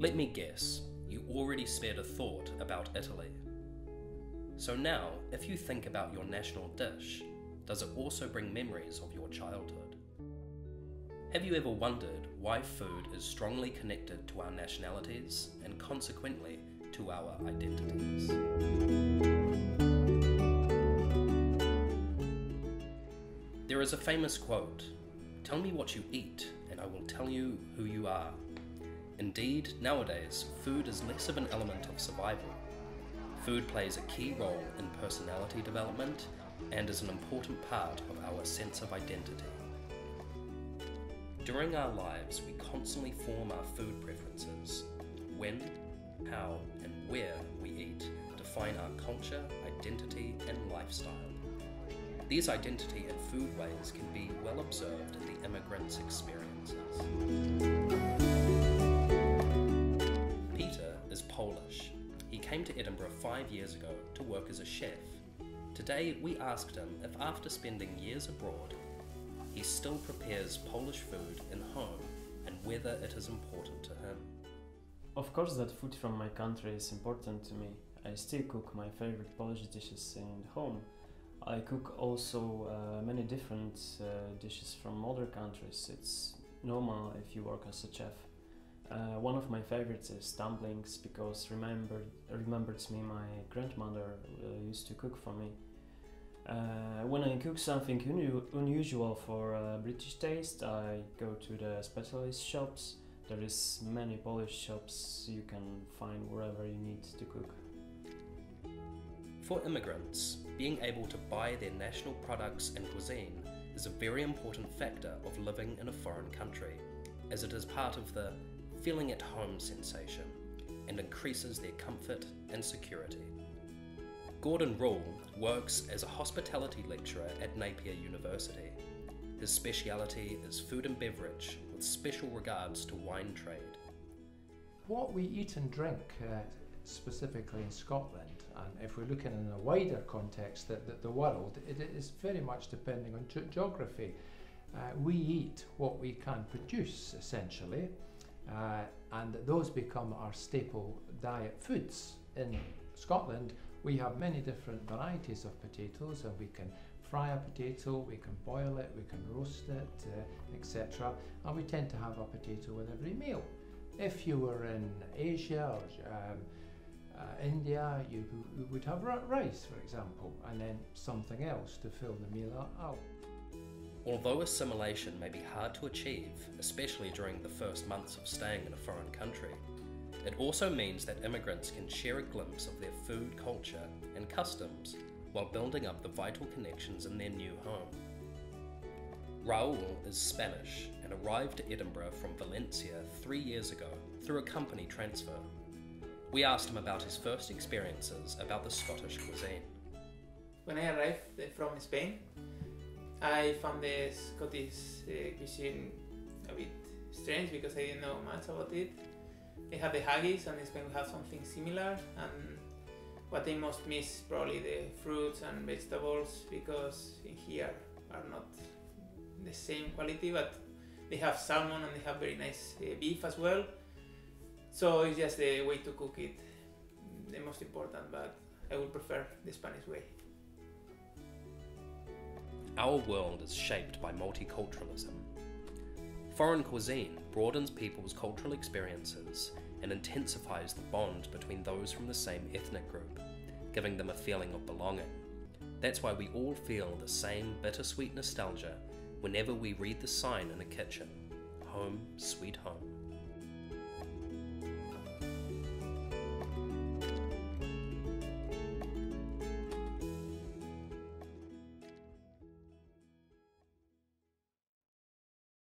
Let me guess, you already spared a thought about Italy. So now, if you think about your national dish, does it also bring memories of your childhood? Have you ever wondered why food is strongly connected to our nationalities and consequently to our identities? There is a famous quote Tell me what you eat, and I will tell you who you are. Indeed, nowadays, food is less of an element of survival. Food plays a key role in personality development and is an important part of our sense of identity. During our lives, we constantly form our food preferences. When, how, and where we eat define our culture, identity, and lifestyle. These identity and food ways can be well observed in the immigrant's experiences. Came to Edinburgh five years ago to work as a chef. Today, we asked him if after spending years abroad, he still prepares Polish food in home and whether it is important to him. Of course, that food from my country is important to me. I still cook my favorite Polish dishes in home. I cook also uh, many different uh, dishes from other countries. It's normal if you work as a chef. Uh, one of my favorites is dumplings because remember remembers me my grandmother uh, used to cook for me. Uh, when I cook something unu- unusual for uh, British taste, I go to the specialist shops. There is many Polish shops you can find wherever you need to cook. For immigrants, being able to buy their national products and cuisine is a very important factor of living in a foreign country, as it is part of the feeling at home sensation and increases their comfort and security. Gordon Rule works as a hospitality lecturer at Napier University. His speciality is food and beverage, with special regards to wine trade. What we eat and drink, uh, specifically in Scotland, and if we're looking in a wider context, the, the, the world, it is very much depending on ge- geography. Uh, we eat what we can produce, essentially, uh, and those become our staple diet foods. In Scotland, we have many different varieties of potatoes, and we can fry a potato, we can boil it, we can roast it, uh, etc. And we tend to have a potato with every meal. If you were in Asia or um, uh, India, you, would have rice, for example, and then something else to fill the meal out. Although assimilation may be hard to achieve, especially during the first months of staying in a foreign country, it also means that immigrants can share a glimpse of their food culture and customs while building up the vital connections in their new home. Raul is Spanish and arrived to Edinburgh from Valencia three years ago through a company transfer. We asked him about his first experiences about the Scottish cuisine. When I arrived uh, from Spain, I found the Scottish uh, cuisine a bit strange because I didn't know much about it. They have the haggis, and in Spain we have something similar. And what I most miss probably the fruits and vegetables because in here are not the same quality, but they have salmon and they have very nice uh, beef as well. So it's just the way to cook it, the most important. But I would prefer the Spanish way. Our world is shaped by multiculturalism. Foreign cuisine broadens people's cultural experiences and intensifies the bond between those from the same ethnic group, giving them a feeling of belonging. That's why we all feel the same bittersweet nostalgia whenever we read the sign in a kitchen Home, sweet home.